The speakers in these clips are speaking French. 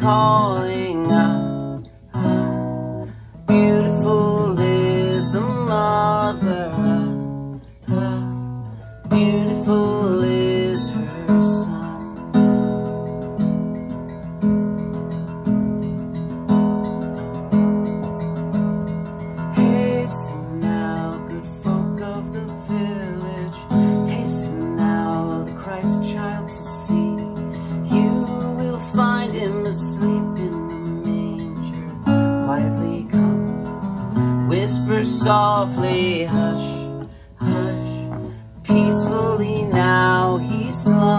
calling. Ah, beautiful is the mother. Whisper softly, hush, hush. Peacefully now he slumbers,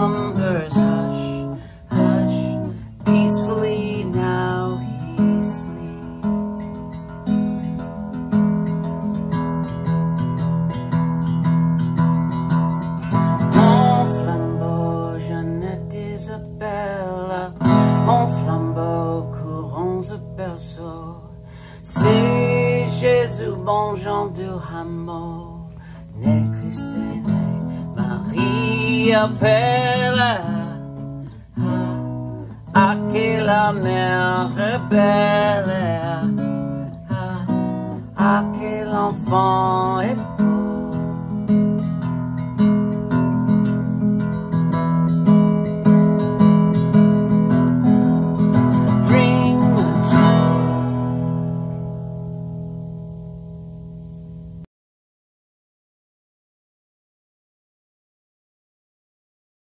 Jésus, bon Jean du rameau, né Christ est né, Marie appelle. À que la mère rebelle, à que l'enfant est